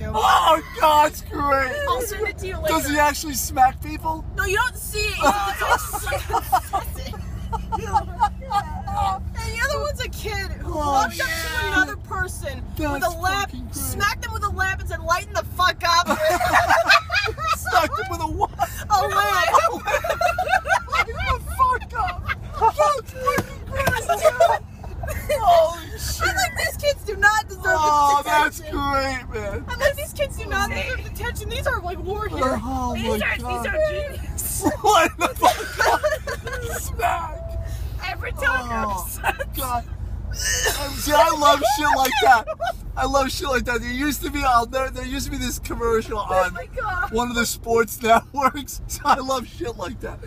too. Oh God, it's great. I'll send it to you later. Does he actually smack people? No, you don't see it. Oh, and the other one's a kid who oh, walked yeah. up to another person That's with a lamp, smacked them with a lamp, and said, "Lighten the fuck that's great, man. I'm like, these kids do not deserve detention. These are like war oh, heroes. Oh these my are God. these are genius. Lighten the fuck. Smack. Every time Oh, God. See, I love shit like that. I love shit like that. There used to be, I'll never, there used to be this commercial Oh on god. one of the sports networks. So I love shit like that.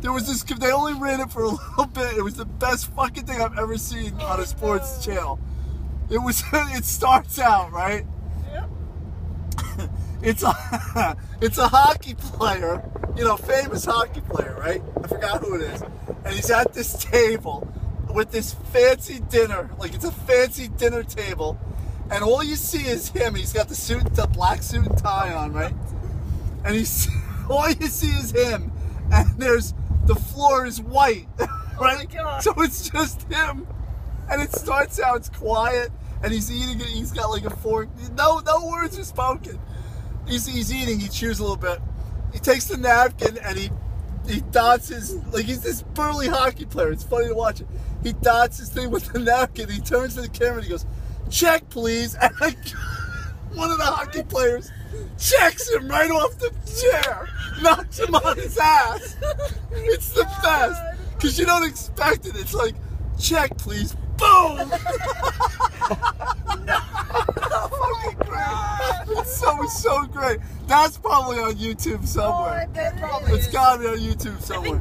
There was this, they only ran it for a little bit. It was the best fucking thing I've ever seen on a sports channel. It was, it starts out, right? Yep. It's a, it's a hockey player, you know, famous hockey player, right? I forgot who it is. And he's at this table with this fancy dinner, like it's a fancy dinner table, and all you see is him. He's got the suit, the black suit and tie on, right? And he's all you see is him, and there's the floor is white, oh right? God. So it's just him, and it starts out it's quiet, and he's eating it. He's got like a fork. No, no words are spoken. He's, he's eating. He chews a little bit. He takes the napkin and he he dots his like he's this burly hockey player. It's funny to watch it. He dots his thing with the napkin. He turns to the camera and he goes, "Check, please." And like, one of the hockey players checks him right off the chair, knocks him on his ass. It's the oh best because you don't expect it. It's like, "Check, please." Boom. Fucking great. It's so so great. That's probably on YouTube oh, somewhere. That probably It's gotta be on YouTube somewhere.